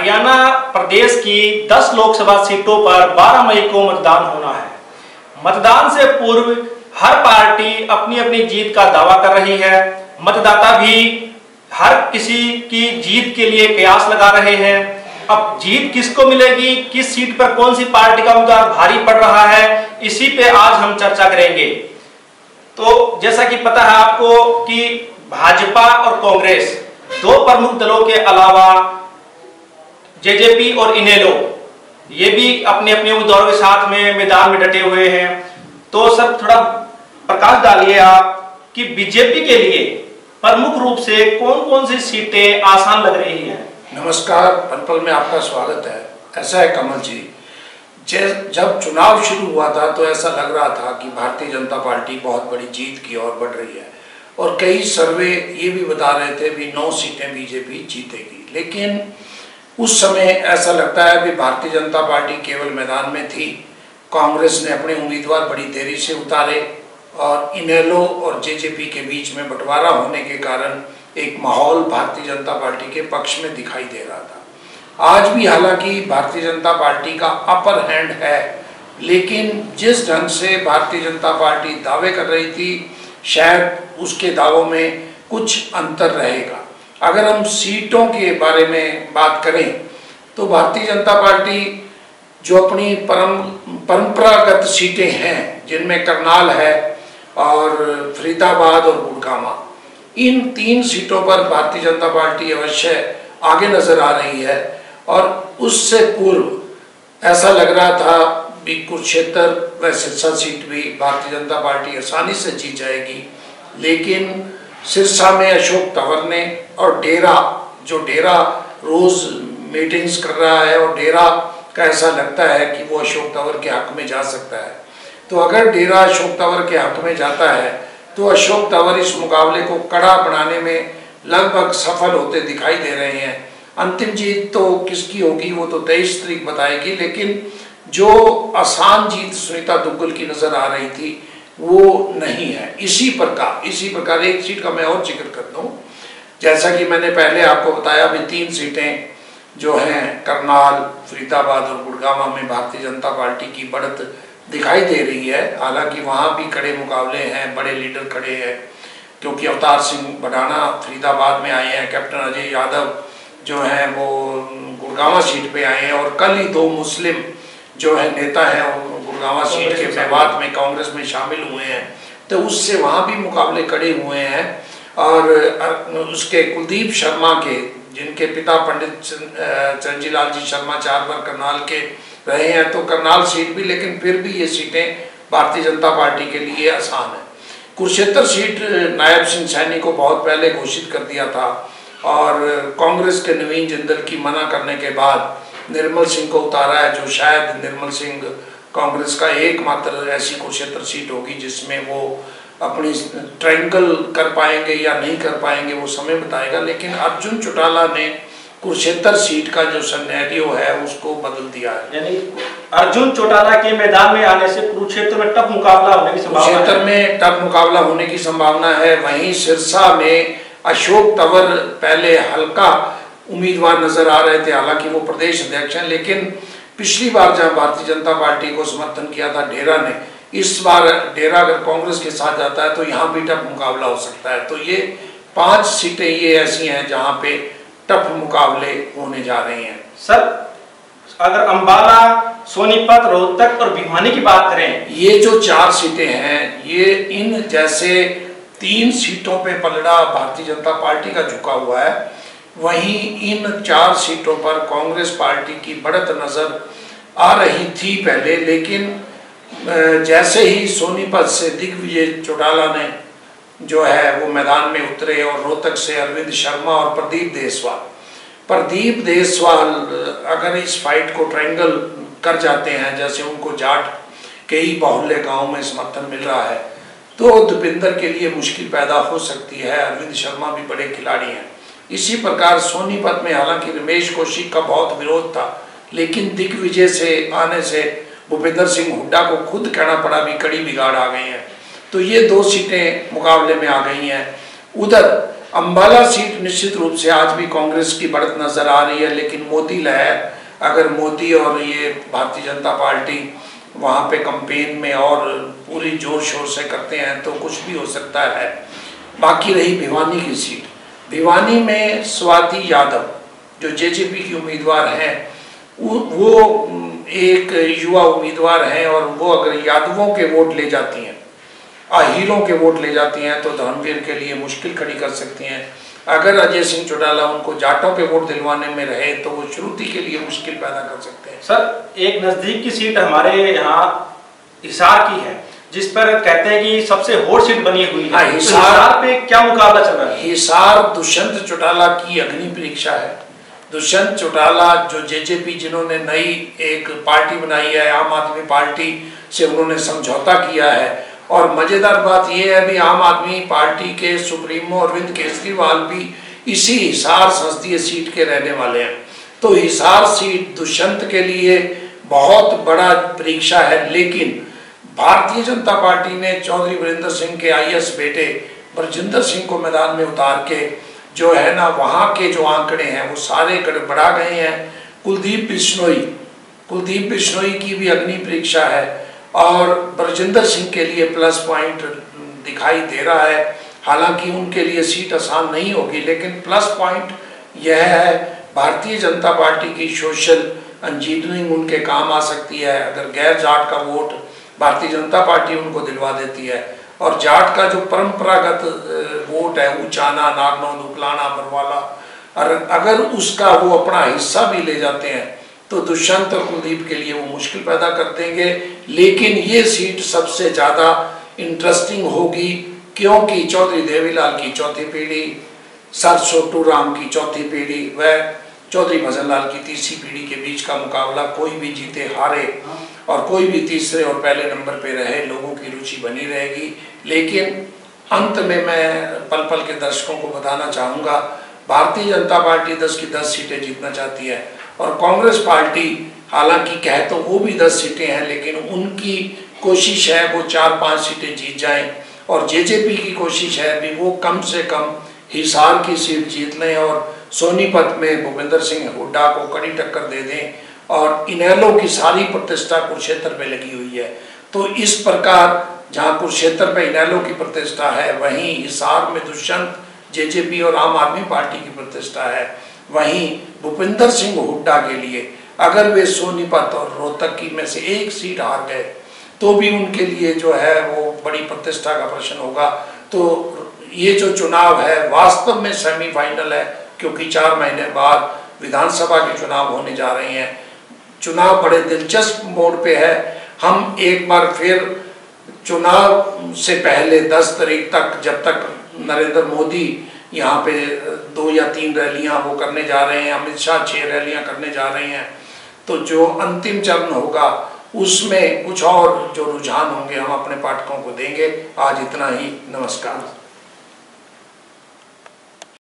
हरियाणा प्रदेश की 10 लोकसभा सीटों पर 12 मई को मतदान होना है। मतदान से पूर्व हर पार्टी अपनी अपनी जीत का दावा कर रही है। मतदाता भी हर किसी की जीत के लिए कयास लगा रहे हैं। अब जीत किसको मिलेगी, किस सीट पर कौन सी पार्टी का उम्मीदवार भारी पड़ रहा है, इसी पे आज हम चर्चा करेंगे। तो जैसा कि पता है आपको कि भाजपा और कांग्रेस दो प्रमुख दलों के अलावा जेजेपी और इनेलो, ये भी अपने अपने उम्मीदवारों के साथ में मैदान में डटे हुए हैं। तो सर थोड़ा प्रकाश डालिए आप कि बीजेपी के लिए प्रमुख रूप से कौन कौन सी सीटें आसान लग रही हैं? नमस्कार पलपल में आपका स्वागत है। ऐसा है कमल जी, जब चुनाव शुरू हुआ था तो ऐसा लग रहा था कि भारतीय जनता पार्टी बहुत बड़ी जीत की ओर बढ़ रही है। और कई सर्वे ये भी बता रहे थे भी नौ सीटें बीजेपी जीतेगी। लेकिन उस समय ऐसा लगता है कि भारतीय जनता पार्टी केवल मैदान में थी। कांग्रेस ने अपने उम्मीदवार बड़ी देरी से उतारे और इनेलो और जेजेपी के बीच में बंटवारा होने के कारण एक माहौल भारतीय जनता पार्टी के पक्ष में दिखाई दे रहा था। आज भी हालाँकि भारतीय जनता पार्टी का अपर हैंड है, लेकिन जिस ढंग से भारतीय जनता पार्टी दावे कर रही थी, शायद उसके दावों में कुछ अंतर रहेगा। अगर हम सीटों के बारे में बात करें तो भारतीय जनता पार्टी जो अपनी परम, परंपरागत सीटें हैं, जिनमें करनाल है और फरीदाबाद और गुड़गामा इन तीन सीटों पर भारतीय जनता पार्टी अवश्य आगे नज़र आ रही है। और उससे पूर्व ऐसा लग रहा था भी कुरुक्षेत्र व सिरसा सीट भी भारतीय जनता पार्टी आसानी से जीत जाएगी, लेकिन सिरसा में अशोक तंवर ने और डेरा, जो डेरा रोज मीटिंग्स कर रहा है और डेरा का ऐसा लगता है कि वो अशोक तंवर के हक में जा सकता है। तो अगर डेरा अशोक तंवर के हक में जाता है तो अशोक तंवर इस मुकाबले को कड़ा बनाने में लगभग सफल होते दिखाई दे रहे हैं। अंतिम जीत तो किसकी होगी, वो तो तेईस तारीख बताएगी, लेकिन जो आसान जीत सुनीता दुग्गल की नज़र आ रही थी वो नहीं है। इसी प्रकार इसी प्रकार एक सीट का मैं और ज़िक्र कर हूँ। जैसा कि मैंने पहले आपको बताया भी तीन सीटें जो हैं, करनाल, फरीदाबाद और गुड़गावा में भारतीय जनता पार्टी की बढ़त दिखाई दे रही है। हालाँकि वहाँ भी कड़े मुकाबले हैं, बड़े लीडर खड़े हैं, क्योंकि अवतार सिंह बडाना फरीदाबाद में आए हैं। कैप्टन अजय यादव जो हैं, वो गुड़गावा सीट पे आए हैं और कल ही दो मुस्लिम जो है, नेता है गुड़गावा सीट के मेवात में कांग्रेस में शामिल हुए हैं तो उससे वहाँ भी मुकाबले कड़े हुए हैं। और उसके कुलदीप शर्मा के, जिनके पिता पंडित चंजी लाल जी शर्मा चार बार करनाल के रहे हैं तो करनाल सीट भी, लेकिन फिर भी ये सीटें भारतीय जनता पार्टी के लिए आसान है। कुरुक्षेत्र सीट नायब सिंह सैनी को बहुत पहले घोषित कर दिया था, और कांग्रेस के नवीन जिंदल की मना करने के बाद निर्मल सिंह को उतारा है, जो शायद निर्मल सिंह कांग्रेस का एकमात्र ऐसी कुरुक्षेत्र सीट होगी जिसमें वो अपनी ट्रायंगल कर पाएँगे या नहीं कर पाएँगे वो समय बताएगा। लेकिन अर्जुन चौटाला ने कुरुक्षेत्र सीट का जो सनेरियो है उसको बदल दिया है। यानी अर्जुन चौटाला के मैदान में आने से कुरुक्षेत्र में टफ मुकाबला होने की संभावना कुरुक्षेत्र में टफ मुकाबला होने की संभावना है। वहीं सिरसा में अशोक तंवर पहले हल्का उम्मीदवार नज़र आ रहे थे हालाँकि वो प्रदेश अध्यक्ष हैं लेकिन पिछली बार जब भारतीय जनता पार्टी को समर्थन किया था डेरा ने इस बार डेरा अगर कांग्रेस के साथ जाता है तो यहाँ भी टफ मुकाबला हो सकता है। तो ये पाँच सीटें ये ऐसी हैं जहाँ पे टफ मुकाबले होने जा रहे हैं। सर अगर अंबाला सोनीपत रोहतक और भिवानी की बात करें। ये जो चार सीटें हैं ये इन जैसे तीन सीटों पे पलड़ा भारतीय जनता पार्टी का झुका हुआ है। वहीं इन चार सीटों पर कांग्रेस पार्टी की बढ़त नज़र आ रही थी पहले, लेकिन जैसे ही सोनीपत से दिग्विजय चौटाला ने जो है वो मैदान में उतरे और रोहतक से अरविंद शर्मा और प्रदीप देसवाल। प्रदीप देसवाल अगर इस फाइट को ट्रायंगल कर जाते हैं, जैसे उनको जाट के ही बाहुल्य गाँव में समर्थन मिल रहा है तो दुपिंदर के लिए मुश्किल पैदा हो सकती है। अरविंद शर्मा भी बड़े खिलाड़ी हैं। इसी प्रकार सोनीपत में हालाँकि रमेश कौशिक का बहुत विरोध था, लेकिन दिग्विजय से, आने से भूपेंद्र सिंह हुड्डा को खुद कहना पड़ा भी कड़ी बिगाड़ आ गई है। तो ये दो सीटें मुकाबले में आ गई हैं। उधर अंबाला सीट निश्चित रूप से आज भी कांग्रेस की बढ़त नज़र आ रही है, लेकिन मोदी लहर, अगर मोदी और ये भारतीय जनता पार्टी वहाँ पे कंपेन में और पूरी ज़ोर शोर से करते हैं तो कुछ भी हो सकता है। बाकी रही भिवानी की सीट। भिवानी में स्वाति यादव, जो जेजेपी की उम्मीदवार हैं वो एक युवा उम्मीदवार हैं और वो अगर यादवों के वोट ले जाती हैं हीरों के वोट ले जाती हैं तो धर्मवीर के लिए मुश्किल खड़ी कर सकती हैं। अगर अजय सिंह चौटाला उनको जाटों के वोट दिलवाने में रहे तो वो श्रुति के लिए मुश्किल पैदा कर सकते हैं। सर, एक नज़दीक की सीट हमारे यहाँ हिसार की है। जिस पर कहते हैं कि सबसे होट सीट बनी हुई है। हाँ, तो हिसार, तो पे क्या मुकाबला चल रहा है? हिसार दुष्यंत चौटाला की अग्नि परीक्षा है। दुष्यंत चौटाला जो जेजेपी जिन्होंने नई एक पार्टी बनाई है आम आदमी पार्टी से उन्होंने समझौता किया है। और मज़ेदार बात यह है भी आम आदमी पार्टी के सुप्रीमो अरविंद केजरीवाल भी इसी हिसार संसदीय सीट के रहने वाले हैं। तो हिसार सीट दुष्यंत के लिए बहुत बड़ा परीक्षा है लेकिन भारतीय जनता पार्टी ने चौधरी वीरेंद्र सिंह के आई बेटे ब्रजिंदर सिंह को मैदान में उतार के जो है ना, वहाँ के जो आंकड़े हैं, वो सारे बढ़ा गए हैं। कुलदीप बिश्नोई कुलदीप बिश्नोई की भी अग्नि परीक्षा है और ब्रजिंदर सिंह के लिए प्लस पॉइंट दिखाई दे रहा है। हालाँकि उनके लिए सीट आसान नहीं होगी, लेकिन प्लस पॉइंट यह है, भारतीय जनता पार्टी की सोशल इंजीनियरिंग उनके काम आ सकती है। अगर गैर जाट का वोट भारतीय जनता पार्टी उनको दिलवा देती है। और जाट का जो परंपरागत वोट है ऊंचाना नागनौंद उपलाना बरवाला और अगर उसका वो अपना हिस्सा भी ले जाते हैं तो दुष्यंत और कुलदीप के लिए वो मुश्किल पैदा कर देंगे। लेकिन ये सीट सबसे ज़्यादा इंटरेस्टिंग होगी, क्योंकि चौधरी देवीलाल की चौथी पीढ़ी सर छोटू राम की चौथी पीढ़ी व चौधरी भजन लाल की तीसरी पीढ़ी के बीच का मुकाबला कोई भी जीते, हारे और कोई भी तीसरे और पहले नंबर पे रहे, लोगों की रुचि बनी रहेगी। लेकिन अंत में मैं पल पल के दर्शकों को बताना चाहूँगा, भारतीय जनता पार्टी दस की दस सीटें जीतना चाहती है और कांग्रेस पार्टी, हालाँकि कहे तो वो भी दस सीटें हैं, लेकिन उनकी कोशिश है वो चार पाँच सीटें जीत जाएँ और जेजेपी की कोशिश है भी वो कम से कम हिसार की सीट जीत लें और सोनीपत में भूपेंद्र सिंह हुड्डा को कड़ी टक्कर दे दें और इनैलो की सारी प्रतिष्ठा कुरुक्षेत्र में लगी हुई है। तो इस प्रकार जहाँ कुरुक्षेत्र में इनैलो की प्रतिष्ठा है, वहीं हिसार में दुष्यंत, जेजेपी और आम आदमी पार्टी की प्रतिष्ठा है। वहीं भूपिंदर सिंह हुड्डा के लिए अगर वे सोनीपत और रोहतक की में से एक सीट हार गए तो भी उनके लिए जो है वो बड़ी प्रतिष्ठा का प्रश्न होगा। तो ये जो चुनाव है, वास्तव में सेमीफाइनल है क्योंकि चार महीने बाद विधानसभा के चुनाव होने जा रहे हैं। चुनाव बड़े दिलचस्प मोड़ पे है। हम एक बार फिर चुनाव से पहले 10 तारीख तक, जब तक नरेंद्र मोदी यहाँ पे दो या तीन रैलियाँ वो करने जा रहे हैं, अमित शाह छः रैलियाँ करने जा रहे हैं तो जो अंतिम चरण होगा, उसमें कुछ और जो रुझान होंगे हम अपने पाठकों को देंगे। आज इतना ही। नमस्कार।